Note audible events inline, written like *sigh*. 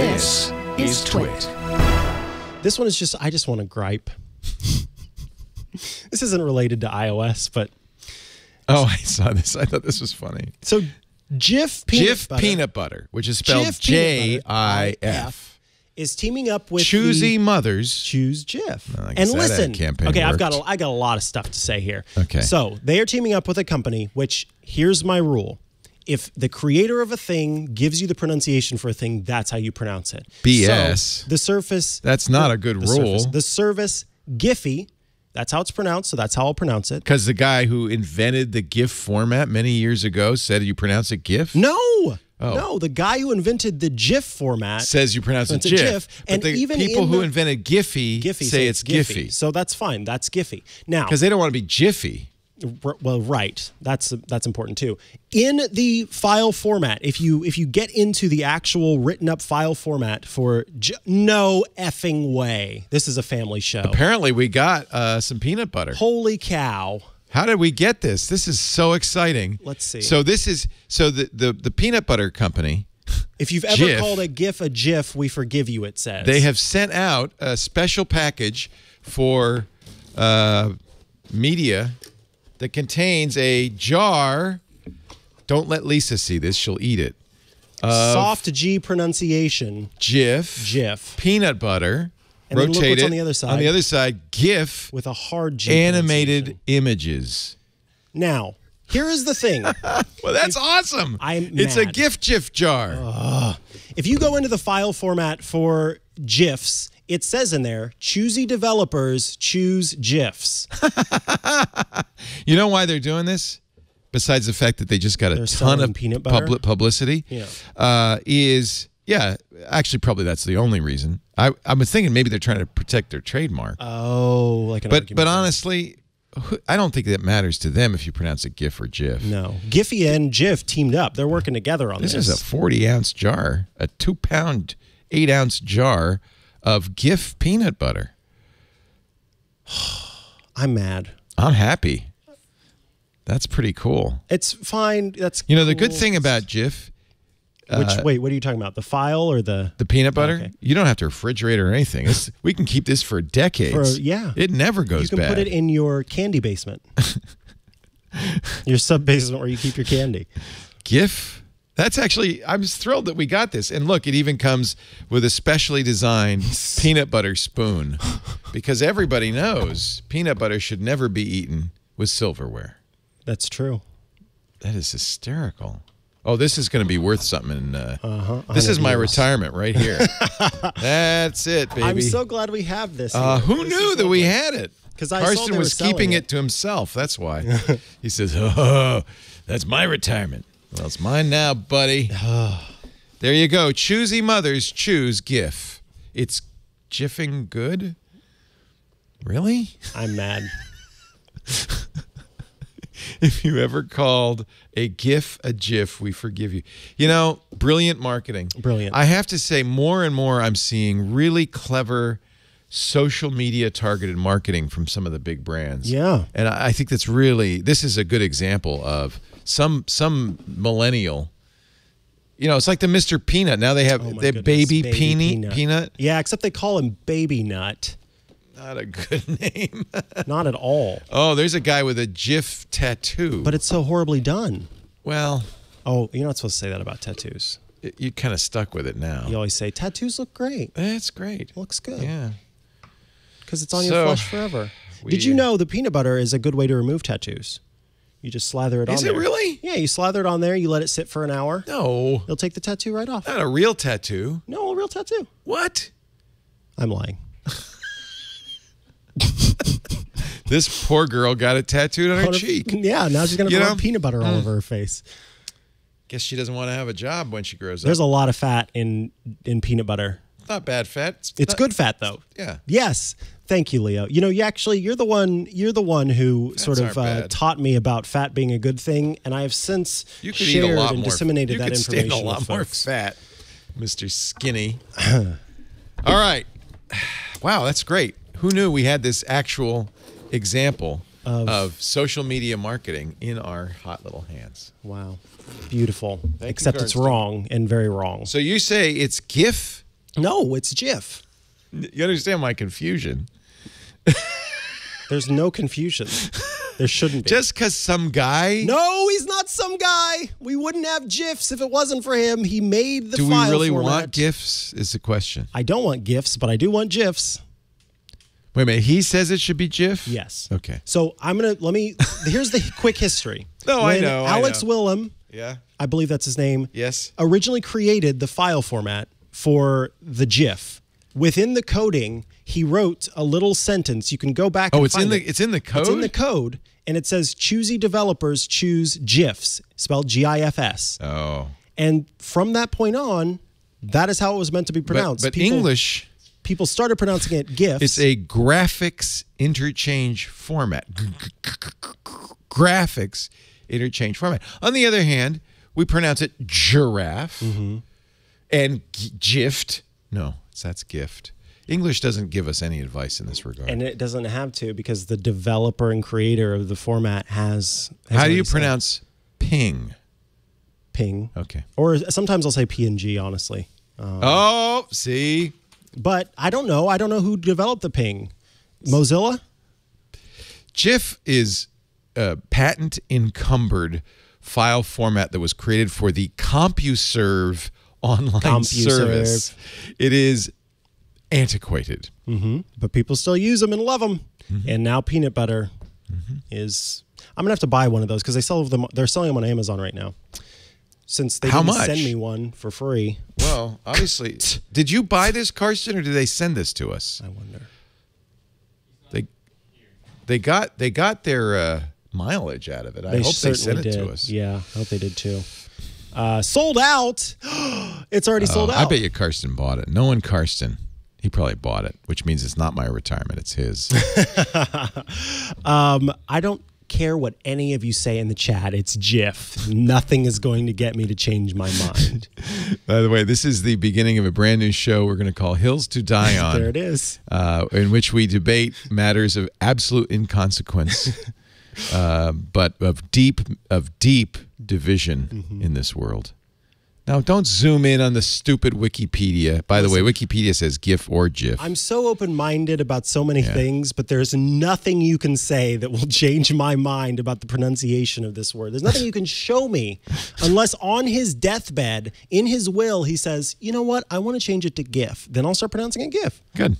This is TWiT. This one is just, I just want to gripe. this isn't related to iOS, but Oh, I saw this. I thought this was funny. so Jif peanut Jif butter peanut butter, which is spelled Jif J peanut butter, I F. is teaming up with Choosy the mothers. Choose Jif. I and listen, campaign okay, I've got worked. a, I got a lot of stuff to say here. Okay. So they are teaming up with a company. Which here's my rule: if the creator of a thing gives you the pronunciation for a thing, that's how you pronounce it. BS. So the Surface. That's not a good the rule. Surface, the service Giphy. That's how it's pronounced. So that's how I'll pronounce it. Because the guy who invented the GIF format many years ago said you pronounce it GIF. No. Oh. No, the guy who invented the GIF format Says you pronounce it GIF. GIF, But and the even people who the- invented Giphy, Giphy say it's Giphy. So that's fine. That's Giphy. Now, Because they don't want to be Jiffy. Well right that's that's important too in the file format if you if you get into the actual written up file format for j- no effing way this is a family show Apparently, we got uh, some peanut butter. holy cow How did we get this? This is so exciting. Let's see. So this is so the the, the peanut butter company. if you've ever GIF. called a gif a gif we forgive you it says They have sent out a special package for uh, media that contains a jar. Don't let Lisa see this; she'll eat it. soft g pronunciation Jif, gif peanut butter. And then look rotate what's it. on the other side. On the other side, GIF, with a hard g animated images. now here is the thing *laughs* Well, that's awesome. I'm it's a mad. GIF GIF jar. If you go into the file format for GIFs, it says in there, choosy developers choose GIFs. *laughs* You know why they're doing this? Besides the fact that they just got a They're ton of peanut butter? public publicity, Yeah. uh, is yeah, actually probably that's the only reason. I I was thinking maybe they're trying to protect their trademark, Oh, like an but argument. but honestly, I don't think that matters to them if you pronounce it GIF or GIF. no. Giphy and GIF teamed up. They're working together on This this. is a forty ounce jar, a two pound, eight ounce jar of GIF peanut butter. *sighs* I'm mad. I'm happy. That's pretty cool. It's fine. That's You know the good thing about GIF Which uh, wait, what are you talking about? The file or the? The peanut butter, Okay. you don't have to refrigerate or anything. It's, we can keep this for decades. For- yeah. it never goes. You can bad. put it in your candy basement. *laughs* your sub basement where you keep your candy. GIF. That's actually. I'm thrilled that we got this. And look, it even comes with a specially designed *laughs* peanut butter spoon, because everybody knows peanut butter should never be eaten with silverware. That's true. That is hysterical. Oh, this is going to be worth something. In, uh, Uh-huh. this is my years. retirement right here. *laughs* That's it, baby. I'm so glad we have this. Uh, who This knew that we had it? 'Cause I saw Carsten was keeping it. it to himself. That's why. *laughs* he says, "Oh, that's my retirement." Well, it's mine now, buddy. *sighs* there you go. Choosy mothers choose GIF. It's jiffing good. Really? I'm mad. *laughs* If you ever called a GIF a GIF, we forgive you. You know, brilliant marketing. Brilliant. I have to say, more and more, I'm seeing really clever social media targeted marketing from some of the big brands. Yeah. and I I think that's really this is a good example of some some millennial. You know, it's like the Mr. Peanut. Now they have Oh goodness, baby, Baby peanut, peanut. Yeah, except they call him Baby Nut. Not a good *laughs* name. Not at all. oh, there's a guy with a GIF tattoo. But it's so horribly done. well, Oh, you're not supposed to say that about tattoos. it- you kind of stuck with it now. You always say tattoos look great. That's great. Looks good. Yeah. Because it's on So, your flesh forever. we- *sighs* Did you know the peanut butter is a good way to remove tattoos? You just slather it Is on there. Is it there. really? Yeah, you slather it on there, you let it sit for an hour. No, You'll take the tattoo right off. not a real tattoo. No, a real tattoo. What? I'm lying. *laughs* This poor girl got it tattooed on her cheek. Yeah, now she's gonna put? Mm. peanut butter all over her face. Guess she doesn't want to have a job when she grows up. There's a lot of fat in in peanut butter. Not bad fat. It's not- good fat though. Yeah. Yes. Thank you, Leo. You know, you actually you're the one you're the one who sort of uh, taught me about fat being a good thing, and I have since You could shared eat a lot and disseminated that information a lot more fat, Mister Skinny. *laughs* All right. Wow, that's great. Who knew we had this actual example of, social media marketing in our hot little hands? Wow, beautiful. you, Except it's wrong and very wrong. So you say it's GIF No, it's GIF. You understand my confusion? There's no confusion. There shouldn't be. Just because some guy. no, he's not some guy. We wouldn't have GIFs if it wasn't for him. He made the Do we really format. want gifs? Is the question. I don't want GIFs, but I do want GIFs. Wait a minute. He says it should be GIF. Yes. Okay. So I'm gonna let me. Here's the quick history. *laughs* No, I When know, I Alex know. Wilhelm, Yeah. I believe that's his name. Yes. Originally created the file format for the GIF. Within the coding, he wrote a little sentence. You can go back. Oh, and it's in the it. it's in the code. It's in the code, and it says choosy developers choose GIFs, spelled G-I-F-S. oh, And from that point on, that is how it was meant to be pronounced. but people, English. people started pronouncing it GIFs. It's a graphics interchange format. G- graphics interchange format. On the other hand, we pronounce it giraffe Mm-hmm. And gift. No, that's gift. English doesn't give us any advice in this regard. and it doesn't have to because the developer and creator of the format has. has How do you said pronounce ping? ping? Okay. Or sometimes I'll say PNG, honestly. Um, oh, see, But I don't know. I don't know who developed the ping. Mozilla? GIF is a patent encumbered file format that was created for the CompuServe online CompuServe. service. It is antiquated. But people still use them and love them. Mm-hmm. And now peanut butter is. I'm gonna have to buy one of those because they sell them. They're selling them on Amazon right now. Since they How didn't much? send me one for free, Well, obviously, *laughs* did you buy this, Carsten, or did they send this to us? I wonder. They they got they got their uh, mileage out of it. I They hope they sent it did. to us. Yeah, I hope they did too. Uh, sold out. *gasps* *gasps* it's already sold Oh, out. I bet you Carsten bought it. No one Carsten. He probably bought it, which means it's not my retirement; it's his. *laughs* Um, I don't care what any of you say in the chat. It's GIF. Nothing is going to get me to change my mind. *laughs* By the way, this is the beginning of a brand new show we're going to call Hills to Die *laughs* On. there it is. uh, in which we debate matters of absolute inconsequence, uh, but of deep of deep division Mm-hmm. in this world. Now, don't zoom in on the stupid Wikipedia. By the way, Wikipedia says GIF or GIF. I'm so open minded about so many things, but there's nothing you can say that will *laughs* change my mind about the pronunciation of this word. There's nothing you can show me unless on his deathbed, in his will, he says, you know what? I want to change it to GIF. Then I'll start pronouncing it GIF. Good.